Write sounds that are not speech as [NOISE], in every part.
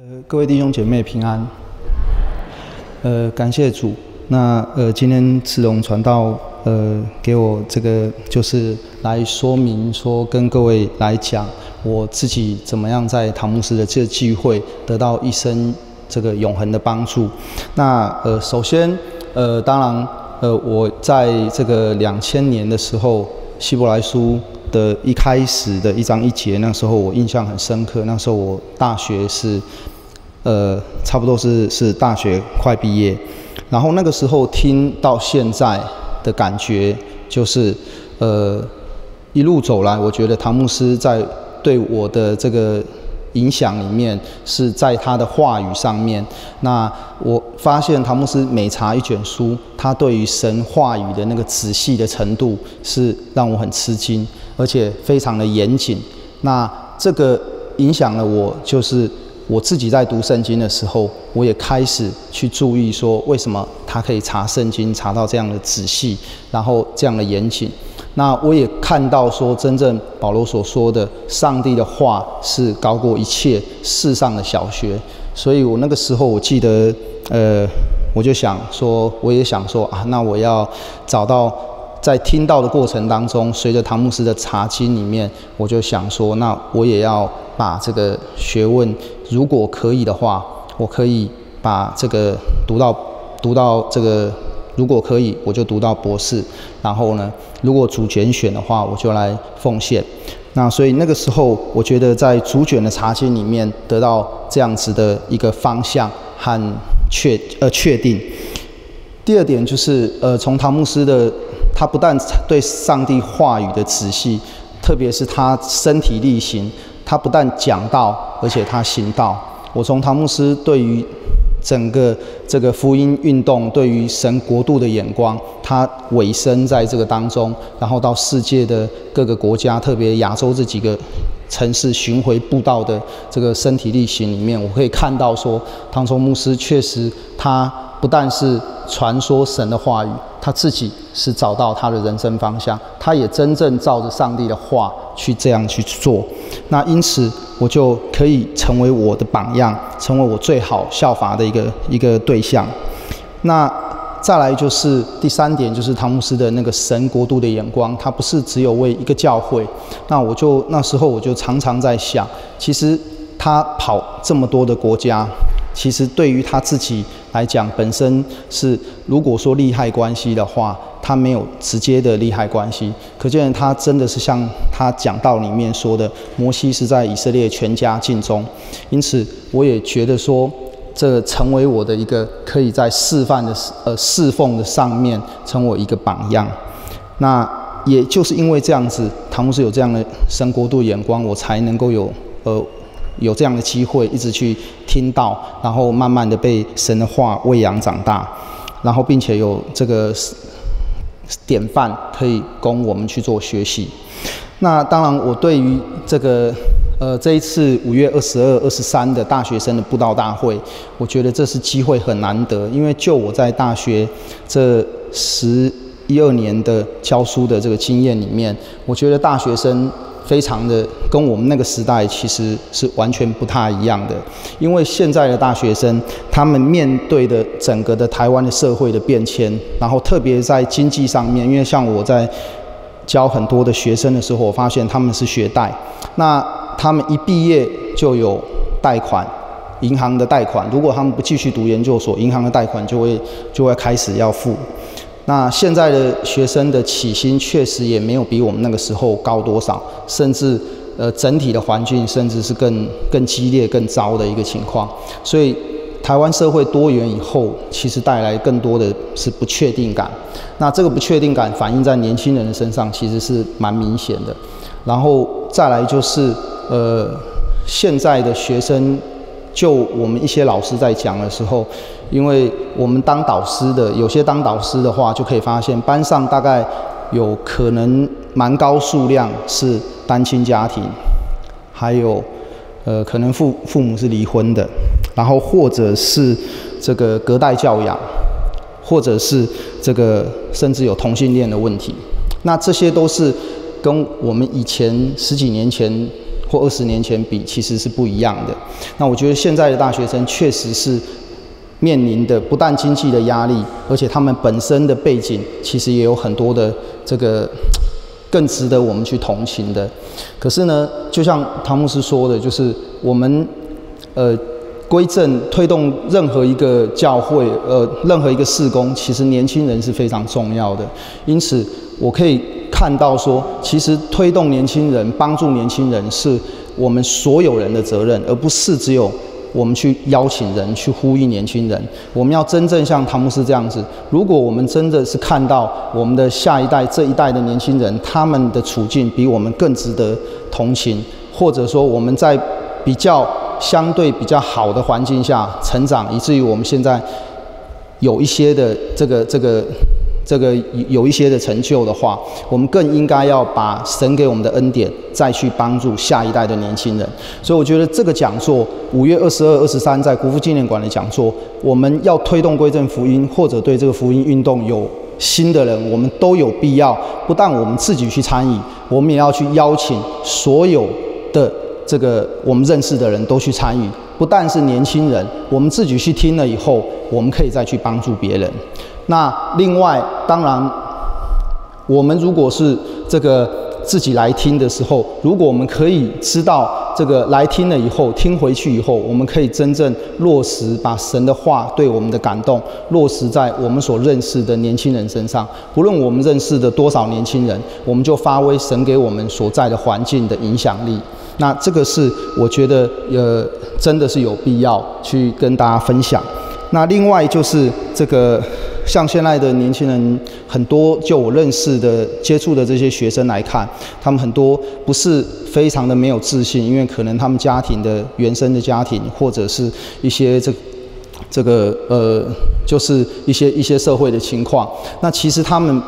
呃，各位弟兄姐妹平安。呃，感谢主。那呃，今天志龙传道呃给我这个就是来说明说跟各位来讲我自己怎么样在唐牧师的这个聚会得到一生这个永恒的帮助。那呃，首先呃，当然呃，我在这个两千年的时候，希伯来书。的一开始的一章一节，那时候我印象很深刻。那时候我大学是，呃，差不多是是大学快毕业，然后那个时候听到现在的感觉，就是呃，一路走来，我觉得唐牧师在对我的这个。影响里面是在他的话语上面。那我发现唐牧师每查一卷书，他对于神话语的那个仔细的程度是让我很吃惊，而且非常的严谨。那这个影响了我，就是我自己在读圣经的时候，我也开始去注意说，为什么他可以查圣经查到这样的仔细，然后这样的严谨。那我也看到说，真正保罗所说的上帝的话是高过一切世上的小学，所以我那个时候我记得，呃，我就想说，我也想说啊，那我要找到在听到的过程当中，随着唐牧师的查经里面，我就想说，那我也要把这个学问，如果可以的话，我可以把这个读到读到这个。如果可以，我就读到博士。然后呢，如果主拣选的话，我就来奉献。那所以那个时候，我觉得在主卷的查经里面得到这样子的一个方向和确呃确定。第二点就是呃，从唐牧师的他不但对上帝话语的仔细，特别是他身体力行，他不但讲道，而且他行道。我从唐牧师对于整个这个福音运动对于神国度的眼光，它尾声在这个当中，然后到世界的各个国家，特别亚洲这几个城市巡回布道的这个身体力行里面，我可以看到说，唐崇牧师确实他。不但是传说神的话语，他自己是找到他的人生方向，他也真正照着上帝的话去这样去做。那因此，我就可以成为我的榜样，成为我最好效法的一个一个对象。那再来就是第三点，就是汤姆斯的那个神国度的眼光，他不是只有为一个教会。那我就那时候我就常常在想，其实他跑这么多的国家。其实对于他自己来讲，本身是如果说利害关系的话，他没有直接的利害关系。可见他真的是像他讲道里面说的，摩西是在以色列全家尽忠。因此，我也觉得说，这成为我的一个可以在示范的呃侍奉的上面成为一个榜样。那也就是因为这样子，唐牧师有这样的神国度眼光，我才能够有呃。有这样的机会，一直去听到，然后慢慢的被神的话喂养长大，然后并且有这个典范可以供我们去做学习。那当然，我对于这个呃这一次五月二十二、二十三的大学生的布道大会，我觉得这是机会很难得，因为就我在大学这十一二年的教书的这个经验里面，我觉得大学生。非常的跟我们那个时代其实是完全不太一样的，因为现在的大学生他们面对的整个的台湾的社会的变迁，然后特别在经济上面，因为像我在教很多的学生的时候，我发现他们是学贷，那他们一毕业就有贷款，银行的贷款，如果他们不继续读研究所，银行的贷款就会就会开始要付。那现在的学生的起薪确实也没有比我们那个时候高多少，甚至呃整体的环境甚至是更更激烈、更糟的一个情况。所以台湾社会多元以后，其实带来更多的是不确定感。那这个不确定感反映在年轻人的身上，其实是蛮明显的。然后再来就是呃现在的学生。就我们一些老师在讲的时候，因为我们当导师的，有些当导师的话，就可以发现班上大概有可能蛮高数量是单亲家庭，还有呃可能父父母是离婚的，然后或者是这个隔代教养，或者是这个甚至有同性恋的问题，那这些都是跟我们以前十几年前。或二十年前比，其实是不一样的。那我觉得现在的大学生确实是面临的不但经济的压力，而且他们本身的背景其实也有很多的这个更值得我们去同情的。可是呢，就像汤姆斯说的，就是我们呃。归正推动任何一个教会，呃，任何一个事工，其实年轻人是非常重要的。因此，我可以看到说，其实推动年轻人、帮助年轻人，是我们所有人的责任，而不是只有我们去邀请人、去呼吁年轻人。我们要真正像汤姆斯这样子，如果我们真的是看到我们的下一代、这一代的年轻人，他们的处境比我们更值得同情，或者说我们在比较。相对比较好的环境下成长，以至于我们现在有一些的这个这个这个有一些的成就的话，我们更应该要把神给我们的恩典再去帮助下一代的年轻人。所以我觉得这个讲座五月二十二、二十三在国父纪念馆的讲座，我们要推动归正福音，或者对这个福音运动有新的人，我们都有必要，不但我们自己去参与，我们也要去邀请所有的。这个我们认识的人都去参与，不但是年轻人，我们自己去听了以后，我们可以再去帮助别人。那另外，当然，我们如果是这个自己来听的时候，如果我们可以知道这个来听了以后，听回去以后，我们可以真正落实把神的话对我们的感动落实在我们所认识的年轻人身上。不论我们认识的多少年轻人，我们就发挥神给我们所在的环境的影响力。那这个是我觉得呃真的是有必要去跟大家分享。那另外就是这个像现在的年轻人很多，就我认识的接触的这些学生来看，他们很多不是非常的没有自信，因为可能他们家庭的原生的家庭或者是一些这这个呃就是一些一些社会的情况。那其实他们。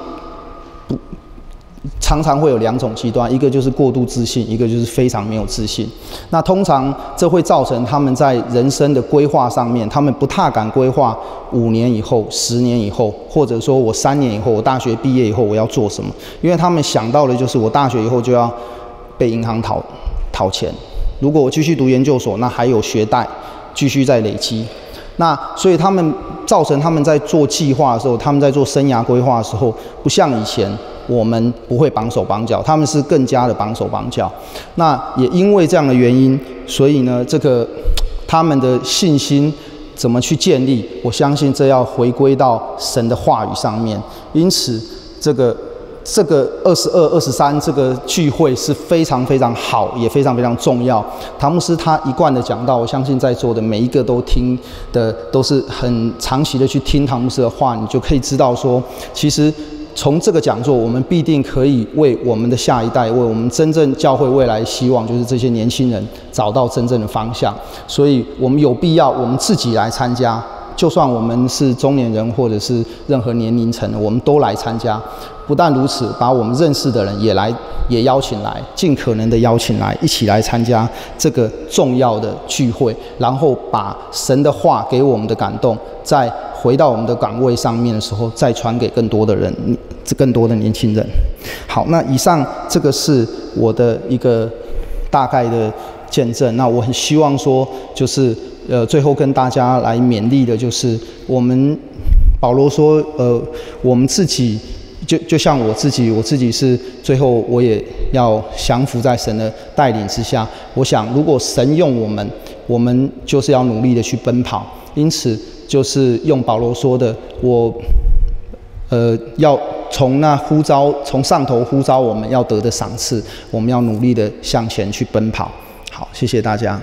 常常会有两种极端，一个就是过度自信，一个就是非常没有自信。那通常这会造成他们在人生的规划上面，他们不太敢规划五年以后、十年以后，或者说我三年以后，我大学毕业以后我要做什么？因为他们想到的就是我大学以后就要被银行讨讨钱，如果我继续读研究所，那还有学贷继续在累积。那所以他们造成他们在做计划的时候，他们在做生涯规划的时候，不像以前。我们不会绑手绑脚，他们是更加的绑手绑脚。那也因为这样的原因，所以呢，这个他们的信心怎么去建立？我相信这要回归到神的话语上面。因此，这个这个二十二、二十三这个聚会是非常非常好，也非常非常重要。唐牧师他一贯的讲到，我相信在座的每一个都听的都是很长期的去听唐牧师的话，你就可以知道说，其实。从这个讲座，我们必定可以为我们的下一代，为我们真正教会未来希望，就是这些年轻人找到真正的方向。所以，我们有必要我们自己来参加，就算我们是中年人或者是任何年龄层的，我们都来参加。不但如此，把我们认识的人也来，也邀请来，尽可能的邀请来，一起来参加这个重要的聚会，然后把神的话给我们的感动，在回到我们的岗位上面的时候，再传给更多的人，这更多的年轻人。好，那以上这个是我的一个大概的见证。那我很希望说，就是呃，最后跟大家来勉励的，就是我们保罗说，呃，我们自己就 [LAUGHS] 就像我自己，我自己是最后我也要降服在神的带领之下。我想，如果神用我们，我们就是要努力的去奔跑。因此。就是用保罗说的，我，呃，要从那呼召，从上头呼召我们要得的赏赐，我们要努力的向前去奔跑。好，谢谢大家。